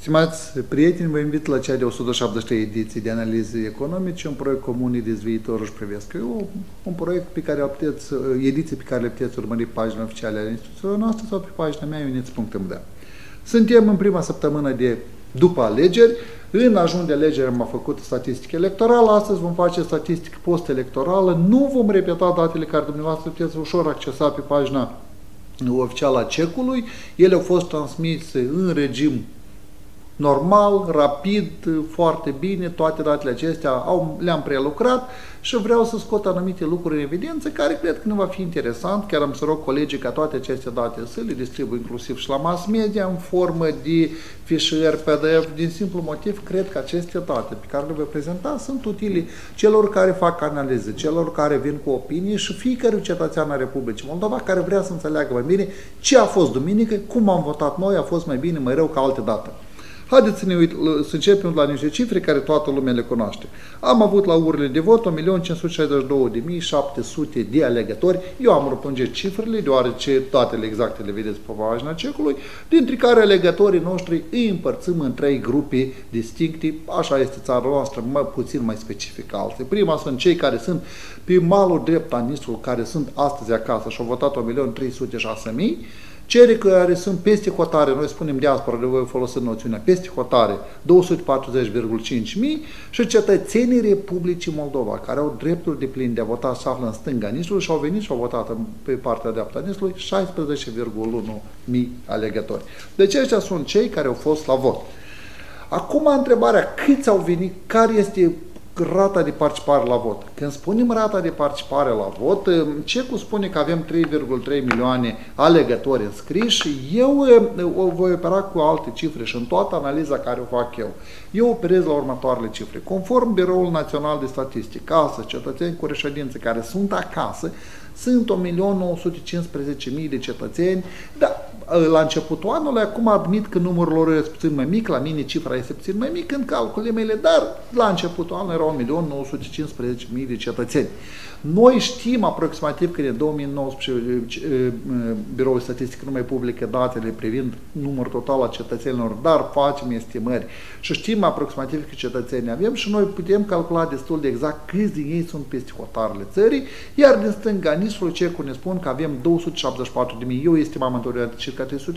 Stimați prieteni, vă invit la cea de 173 ediții de analize economice, un proiect comun de viitorul și privesc. E un proiect pe care puteți, ediții pe care le puteți urmări pe pagina oficială ale instituțiilor noastre sau pe pagina mea units.md. Suntem în prima săptămână de după alegeri. În ajun de alegeri am făcut statistică electorală, astăzi vom face statistică post-electorală. Nu vom repeta datele care dumneavoastră puteți ușor accesa pe pagina oficială a cecului. Ele au fost transmise în regim normal, rapid, foarte bine, toate datele acestea au, le-am prelucrat și vreau să scot anumite lucruri în evidență care cred că nu va fi interesant. Chiar am să rog colegii ca toate aceste date să le distribu inclusiv și la mass media în formă de fișier PDF. Din simplu motiv, cred că aceste date pe care le voi prezenta sunt utile celor care fac analize, celor care vin cu opinii și fiecare cetățean al Republicii Moldova care vrea să înțeleagă mai bine ce a fost duminică, cum am votat noi, a fost mai bine, mai rău ca alte date. Haideți să, ne uit, să începem la niște cifre care toată lumea le cunoaște. Am avut la urile de vot 1.562.700 de alegători. Eu am răpungit cifrele, deoarece datele exacte le vedeți pe pagina cecului, dintre care alegătorii noștri îi împărțim în trei grupe distincte. Așa este țara noastră, mai puțin mai specific alte. Prima sunt cei care sunt pe malul drept a care sunt astăzi acasă și au votat 1.306.000 cei care sunt peste hotare, noi spunem diaspora, de voi folosi noțiunea, peste hotare, 240,5 mii și cetățenii Republicii Moldova, care au dreptul de plin de a vota, se află în stânga Nislului și au venit și au votat pe partea de a Nislului 16,1 mii alegători. Deci aceștia sunt cei care au fost la vot. Acum întrebarea, câți au venit, care este rata de participare la vot. Când spunem rata de participare la vot, CECU spune că avem 3,3 milioane alegători înscriși. Eu o voi opera cu alte cifre și în toată analiza care o fac eu. Eu operez la următoarele cifre. Conform Biroul Național de Statistică, astăzi, cetățeni cu reședință care sunt acasă, sunt 1.915.000 de cetățeni, dar la începutul anului, acum admit că numărul lor este puțin mai mic, la mine cifra este puțin mai mică în calculele mele, dar la începutul anului erau 1.915.000 de cetățeni. Noi știm aproximativ că în 2019 eh, eh, Biroul Statistic nu mai publică datele privind numărul total a cetățenilor, dar facem estimări și știm aproximativ că cetățenii avem și noi putem calcula destul de exact câți din ei sunt peste hotarele țării, iar din stânga Nistrul Cecu ne spun că avem 274.000, eu estimam întotdeauna circa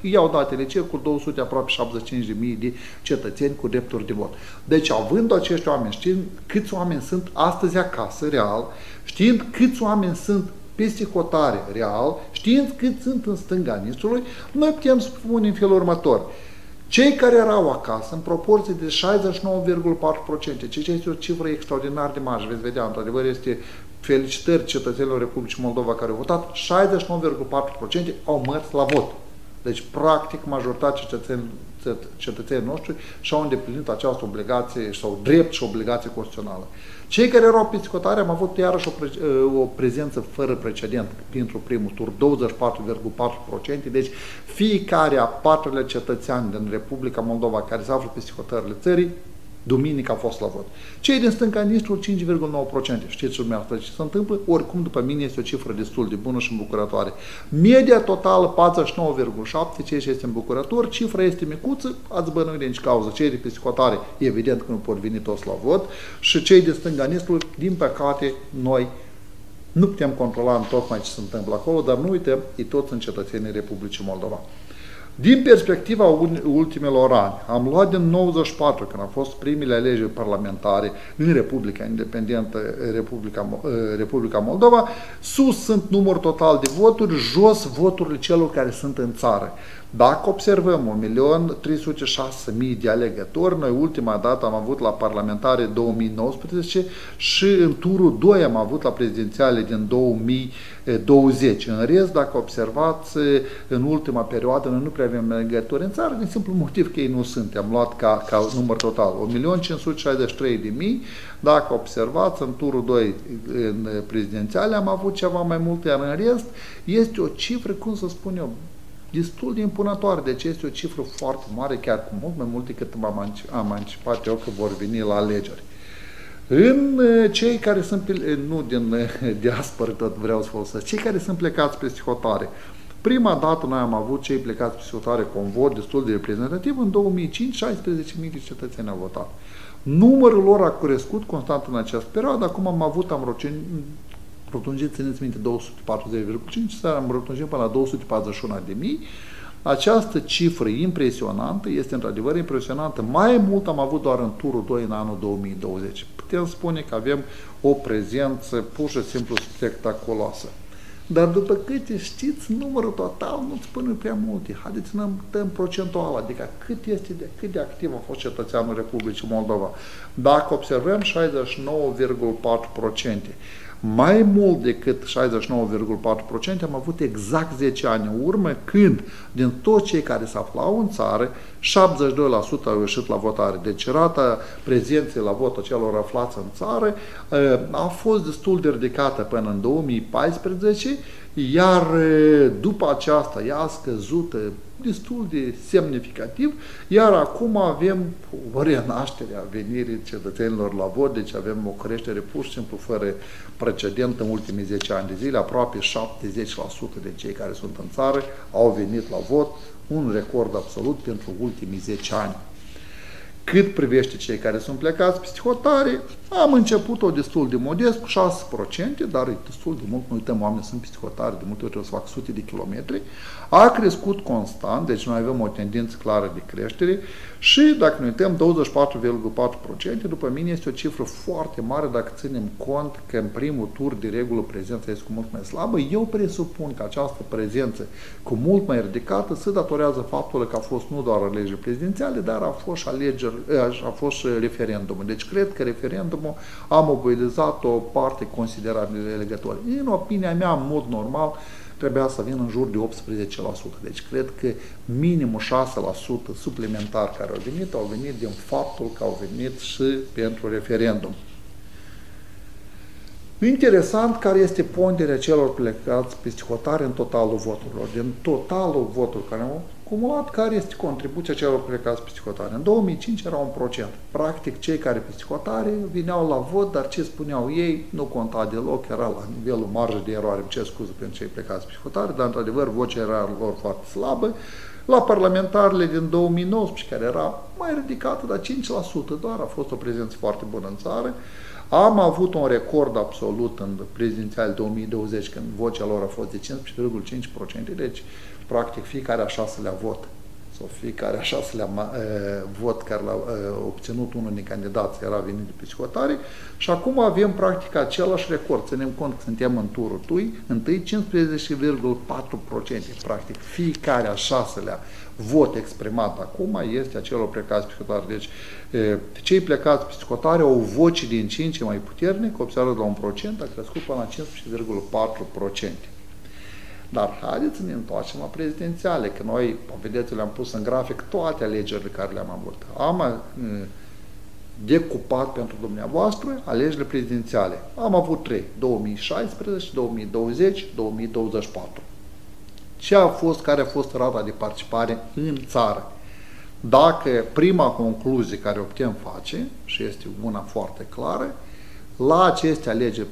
300.000, iau datele Cecul 200 aproape 75.000 de cetățeni cu drepturi de vot. Deci având acești oameni, știind câți oameni sunt astăzi acasă, real, știind câți oameni sunt peste hotare real, știind cât sunt în stânga Nistrului, noi putem spune în felul următor. Cei care erau acasă, în proporție de 69,4%, ceea ce este o cifră extraordinar de mare, veți vedea, într-adevăr, este felicitări cetățenilor Republicii Moldova care au votat, 69,4% au mers la vot. Deci, practic, majoritatea cetățenilor cetățenii noștri și-au îndeplinit această obligație sau drept și obligație constituțională. Cei care erau pe psihotare am avut iarăși o, pre, o prezență fără precedent pentru primul tur, 24,4%, deci fiecare a patrulea cetățean din Republica Moldova care se află pe psihotările țării Duminică a fost la vot. Cei din stânga Nistru 5,9%. Știți dumneavoastră ce se întâmplă? Oricum, după mine, este o cifră destul de bună și îmbucurătoare. Media totală 49,7%, ceea ce este îmbucurător. Cifra este micuță, ați bănuit din cauză. Cei de psihotare, evident că nu pot veni toți la vot. Și cei din stânga Nistru, din păcate, noi nu putem controla în tot mai ce se întâmplă acolo, dar nu uităm, ei toți sunt cetățenii Republicii Moldova. Din perspectiva ultimelor ani, am luat din 94, când au fost primele alegeri parlamentare în Republica Independentă, Republica, Republica Moldova, sus sunt număr total de voturi, jos voturile celor care sunt în țară. Dacă observăm 1.306.000 de alegători, noi ultima dată am avut la parlamentare 2019 și în turul 2 am avut la prezidențiale din 2020. În rest, dacă observați, în ultima perioadă noi nu prea avem alegători în țară, din simplu motiv că ei nu sunt. Am luat ca, ca număr total 1.563.000, dacă observați, în turul 2 în prezidențiale am avut ceva mai multe, iar în rest este o cifră, cum să spun eu, destul de impunătoare. Deci este o cifră foarte mare, chiar cu mult mai mult decât am anticipat eu că vor veni la alegeri. În eh, cei care sunt, nu din eh, diaspora tot vreau să folosesc, cei care sunt plecați peste hotare, Prima dată noi am avut cei plecați pe sotare cu un vot destul de reprezentativ, în 2005 16.000 de cetățeni au votat. Numărul lor a crescut constant în această perioadă, acum am avut, am rotunjit, țineți minte, 240,5, să am rotunjit până la 241 de mii, această cifră impresionantă este într-adevăr impresionantă. Mai mult am avut doar în turul 2 în anul 2020. Putem spune că avem o prezență pur și simplu spectaculoasă. Dar după câte știți, numărul total nu spune prea multe. Haideți să ne dăm procentual, adică cât, este de, cât de activ a fost cetățeanul Republicii Moldova. Dacă observăm 69,4%, mai mult decât 69,4% am avut exact 10 ani în urmă, când din toți cei care se aflau în țară, 72% au ieșit la votare. Deci rata prezenței la vot a celor aflați în țară eh, a fost destul de ridicată până în 2014, iar eh, după aceasta ea a scăzut eh, destul de semnificativ, iar acum avem o renaștere a venirii cetățenilor la vot, deci avem o creștere pur și simplu fără precedent în ultimii 10 ani de zile, aproape 70% de cei care sunt în țară au venit la vot, un record absolut pentru ultimii 10 ani. Cât privește cei care sunt plecați pe hotare, am început-o destul de modest, cu 6%, dar e destul de mult, nu uităm, oamenii sunt pe hotare, de multe ori trebuie să fac sute de kilometri, a crescut constant, deci noi avem o tendință clară de creștere și, dacă ne uităm, 24,4%, după mine este o cifră foarte mare dacă ținem cont că în primul tur, de regulă, prezența este cu mult mai slabă. Eu presupun că această prezență cu mult mai ridicată se datorează faptului că a fost nu doar alegeri prezidențiale, dar a fost și alegeri, a fost și referendumul. Deci cred că referendumul a mobilizat o parte considerabilă de legători. În opinia mea, în mod normal, trebuia să vină în jur de 18%. Deci cred că minimul 6% suplimentar care au venit, au venit din faptul că au venit și pentru referendum. Interesant care este ponderea celor plecați pe hotare în totalul voturilor. Din totalul voturilor care au cumulat, care este contribuția celor plecați pe hotare. În 2005 era un procent. Practic, cei care pe hotare vineau la vot, dar ce spuneau ei nu conta deloc, era la nivelul marjă de eroare, îmi cer scuze pentru cei plecați pe hotare, dar într-adevăr vocea era lor foarte slabă. La parlamentarele din 2019, care era mai ridicată, dar 5%, doar a fost o prezență foarte bună în țară, am avut un record absolut în prezidențial 2020, când vocea lor a fost de 15,5%, deci practic fiecare a șaselea vot sau fiecare a șaselea vot care l-a obținut unul din candidați era venit de pe psihotare și acum avem practic același record. Ținem cont că suntem în turul tui, întâi 15,4%. Practic fiecare a șaselea vot exprimat acum este acelor plecați psihotare. Deci cei plecați psihotare au voci din 5 mai puternic, observă la un procent, a crescut până la 15,4%. Dar haideți să ne întoarcem la prezidențiale, că noi, vedeți, le-am pus în grafic toate alegerile care le-am avut. Am uh, decupat pentru dumneavoastră alegerile prezidențiale. Am avut trei, 2016, 2020, 2024. Ce a fost, care a fost rata de participare în țară? Dacă prima concluzie care o putem face, și este una foarte clară, la aceste alegeri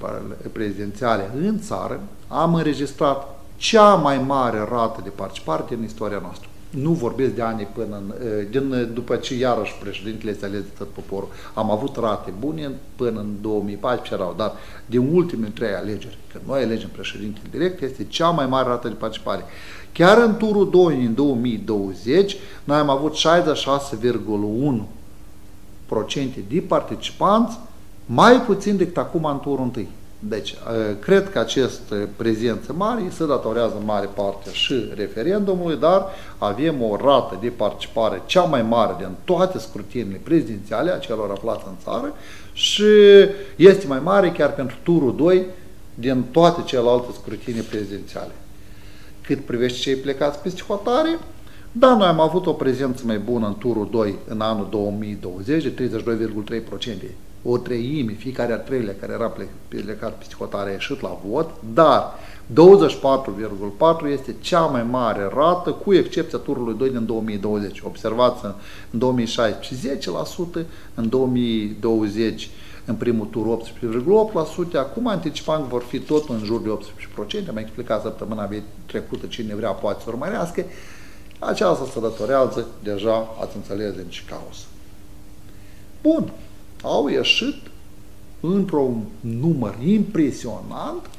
prezidențiale în țară am înregistrat cea mai mare rată de participare din istoria noastră. Nu vorbesc de ani până în, din, după ce iarăși președintele este ales de tot poporul. Am avut rate bune până în 2014 erau, dar din ultimele trei alegeri, când noi alegem președintele direct, este cea mai mare rată de participare. Chiar în turul 2 în 2020, noi am avut 66,1% de participanți, mai puțin decât acum în turul 1. Deci, uh, cred că acest prezență mare se datorează în mare parte și referendumului, dar avem o rată de participare cea mai mare din toate scrutinile prezidențiale a celor aflați în țară și este mai mare chiar pentru turul 2 din toate celelalte scrutinii prezidențiale. Cât privește cei plecați peste hotare, da, noi am avut o prezență mai bună în turul 2 în anul 2020 de 32,3% o treime, fiecare a treilea care era plecat pe hotare a ieșit la vot, dar 24,4 este cea mai mare rată, cu excepția turului 2 din 2020. Observați în 2016 10%, în 2020 în primul tur 18,8%, acum anticipam că vor fi tot în jur de 18%, am explicat săptămâna trecută cine vrea poate să urmărească, aceasta se datorează, deja ați înțeles din ce cauză. Bun, au ieșit într-un număr impresionant,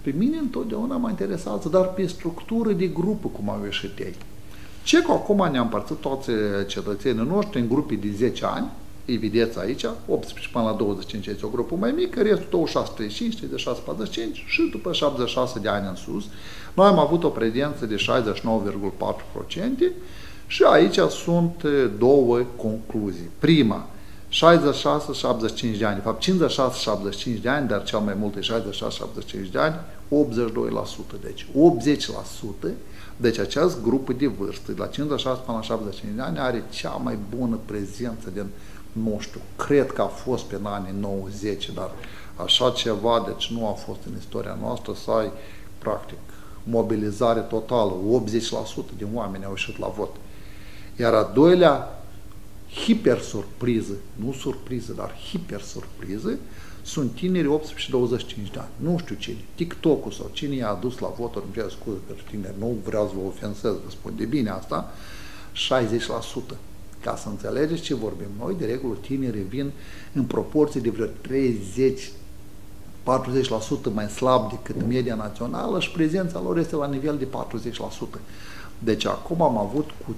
pe mine întotdeauna m-a interesat, dar pe structură de grupă cum au ieșit ei. Ce că acum ne-am împărțit toți cetățenii noștri în grupe de 10 ani, evidență aici, 18 până la 25 este o grupă mai mică, restul 26, 35, 36, 45 și după 76 de ani în sus. Noi am avut o prezență de 69,4% și aici sunt două concluzii. Prima, 66-75 de ani, de fapt 56-75 de ani, dar cel mai mult e 66-75 de ani, 82%, deci 80%, deci această grupă de vârstă, de la 56 până la 75 de ani, are cea mai bună prezență din, nu știu, cred că a fost pe anii 90, dar așa ceva, deci nu a fost în istoria noastră să ai, practic, mobilizare totală, 80% din oameni au ieșit la vot. Iar a doilea hipersurpriză, nu surpriză, dar hipersurpriză, sunt tineri 18 și 25 de ani. Nu știu cine. TikTok-ul sau cine i-a adus la voturi, îmi cer scuze pentru tineri, nu vreau să vă ofensez, vă spun de bine asta, 60%. Ca să înțelegeți ce vorbim noi, de regulă tinerii vin în proporție de vreo 30 40% mai slab decât media națională și prezența lor este la nivel de 40%. Deci acum am avut cu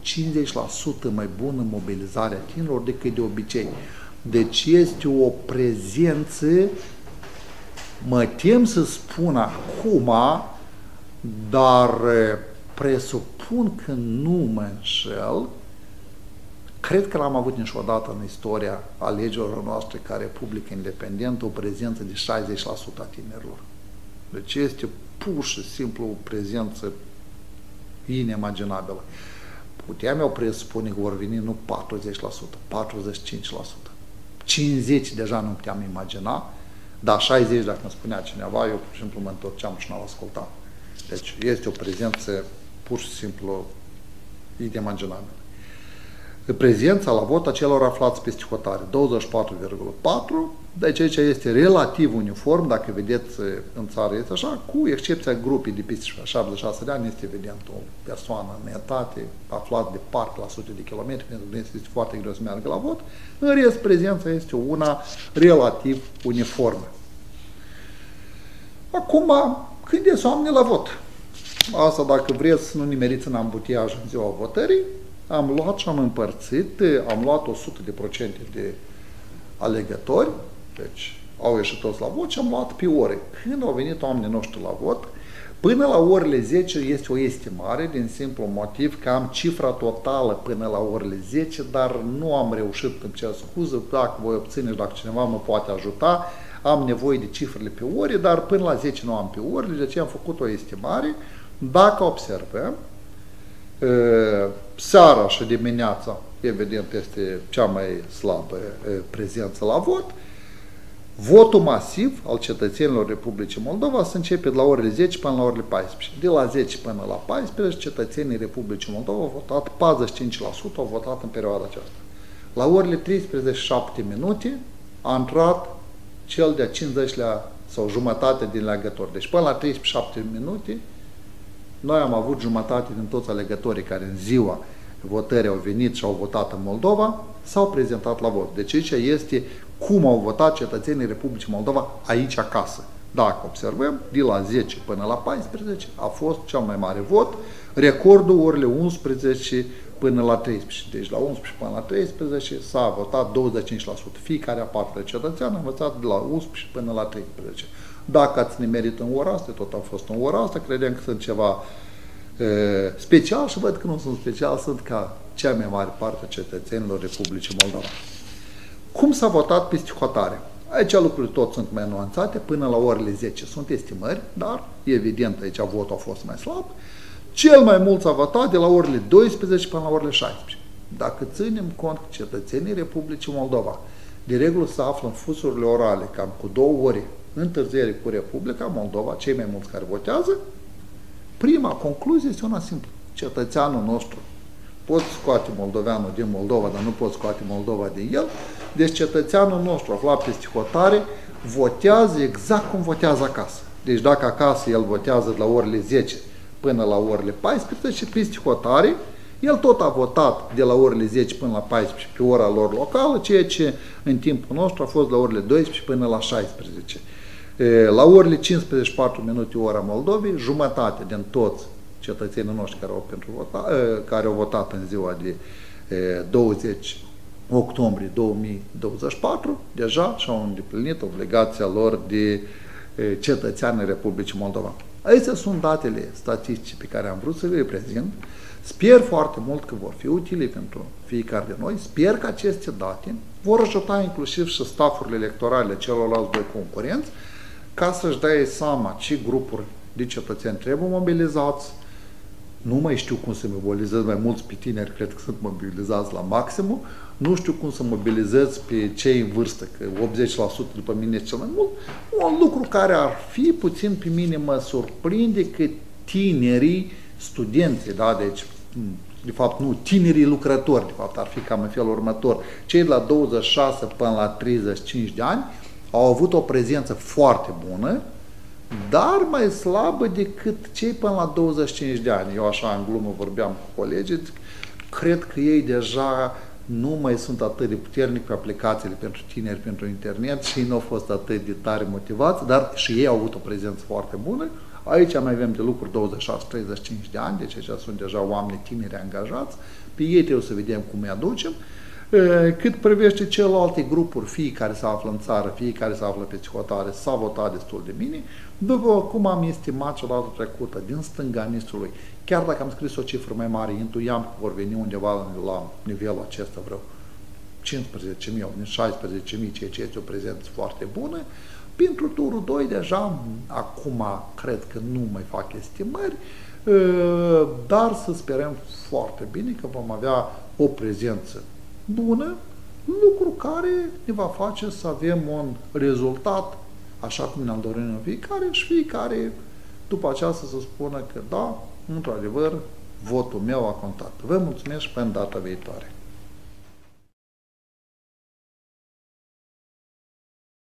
50% mai bună mobilizare a tinerilor decât de obicei. Deci este o prezență, mă tem să spun acum, dar presupun că nu mă înșel, cred că l-am avut niciodată în istoria alegerilor noastre ca Republică Independentă o prezență de 60% a tinerilor. Deci este pur și simplu o prezență inimaginabilă. Puteam eu presupune că vor veni nu 40%, 45%. 50 deja nu puteam imagina, dar 60 dacă îmi spunea cineva, eu pur și simplu mă întorceam și nu ascultam. Deci este o prezență pur și simplu inimaginabilă. Prezența la vot a celor aflați peste hotare, 24,4, deci aici este relativ uniform, dacă vedeți în țară este așa, cu excepția grupii de peste 76 de ani, este evident o persoană în etate, aflat de parcă la sute de kilometri, pentru că este foarte greu să meargă la vot, în rest prezența este una relativ uniformă. Acum, când e soamne la vot? Asta dacă vreți să nu nimeriți în ambutiaj în ziua votării, am luat și am împărțit, am luat 100 de procente de alegători, deci au ieșit toți la vot și am luat pe ore. Când au venit oamenii noștri la vot, până la orele 10 este o estimare, din simplu motiv că am cifra totală până la orele 10, dar nu am reușit, îmi cer scuză, dacă voi obține și dacă cineva mă poate ajuta, am nevoie de cifrele pe ore, dar până la 10 nu am pe ore, de aceea am făcut o estimare. Dacă observăm, seara și dimineața, evident, este cea mai slabă prezență la vot, Votul masiv al cetățenilor Republicii Moldova se începe de la orele 10 până la orele 14. De la 10 până la 14, cetățenii Republicii Moldova au votat, 45% au votat în perioada aceasta. La orele 13 7 minute a intrat cel de-a 50-lea sau jumătate din legători. Deci până la 13 minute, noi am avut jumătate din toți alegătorii care în ziua votării au venit și au votat în Moldova, s-au prezentat la vot. Deci aici este cum au votat cetățenii Republicii Moldova aici acasă. Dacă observăm, de la 10 până la 14 a fost cel mai mare vot, recordul orele 11 până la 13. Deci la 11 până la 13 s-a votat 25%. Fiecare a patra cetățean a învățat de la 11 până la 13. Dacă ați nimerit în ora asta, tot a fost în ora asta, credeam că sunt ceva e, special și văd că nu sunt special, sunt ca cea mai mare parte a cetățenilor Republicii Moldova. Cum s-a votat peste hotare? Aici lucrurile tot sunt mai nuanțate, până la orele 10 sunt estimări, dar evident aici votul a fost mai slab. Cel mai mult s-a votat de la orele 12 până la orele 16. Dacă ținem cont că cetățenii Republicii Moldova de regulă se află în fusurile orale, cam cu două ore întârziere cu Republica Moldova, cei mai mulți care votează, prima concluzie este una simplă. Cetățeanul nostru, poți scoate moldoveanul din Moldova, dar nu poți scoate Moldova din el, Deci cetățeanul nostru aflat peste hotare votează exact cum votează acasă. Deci dacă acasă el votează de la orele 10 până la orele 14 și peste hotare, el tot a votat de la orele 10 până la 14 pe ora lor locală, ceea ce în timpul nostru a fost la orele 12 până la 16. La orele 15 minute ora Moldovei, jumătate din toți cetățenii noștri care au, pentru vota, care au votat în ziua de 20 octombrie 2024, deja și-au îndeplinit obligația lor de cetățean în Republicii Moldova. Acestea sunt datele statistice pe care am vrut să le prezint. Sper foarte mult că vor fi utile pentru fiecare de noi. Sper că aceste date vor ajuta inclusiv și stafurile electorale celorlalți doi concurenți ca să-și dea seama ce grupuri de cetățeni trebuie mobilizați. Nu mai știu cum să mobilizez mai mulți pe tineri, cred că sunt mobilizați la maximum. Nu știu cum să mobilizez pe cei în vârstă, că 80% după mine este cel mai mult. Un lucru care ar fi puțin pe mine mă surprinde că tinerii, studenții, da, deci de fapt nu, tinerii lucrători, de fapt ar fi cam în felul următor, cei de la 26 până la 35 de ani au avut o prezență foarte bună, dar mai slabă decât cei până la 25 de ani. Eu așa în glumă vorbeam cu colegii, cred că ei deja nu mai sunt atât de puternici pe aplicațiile pentru tineri, pentru internet și ei nu au fost atât de tare motivați, dar și ei au avut o prezență foarte bună. Aici mai avem de lucruri 26-35 de ani, deci aici sunt deja oameni tineri angajați, pe ei trebuie să vedem cum îi aducem. Cât privește celelalte grupuri, fie care se află în țară, fie care se află pe hotare, s-a votat destul de bine, după cum am estimat și data trecută din stânga ministrului, chiar dacă am scris o cifră mai mare, intuiam că vor veni undeva la nivelul acesta vreo 15.000, 16.000, ceea ce este o prezență foarte bună. Pentru turul 2 deja, acum cred că nu mai fac estimări, dar să sperăm foarte bine că vom avea o prezență bună, lucru care ne va face să avem un rezultat așa cum ne-am dorit în fiecare și fiecare după aceea să se spună că da, într-adevăr, votul meu a contat. Vă mulțumesc și pe data viitoare.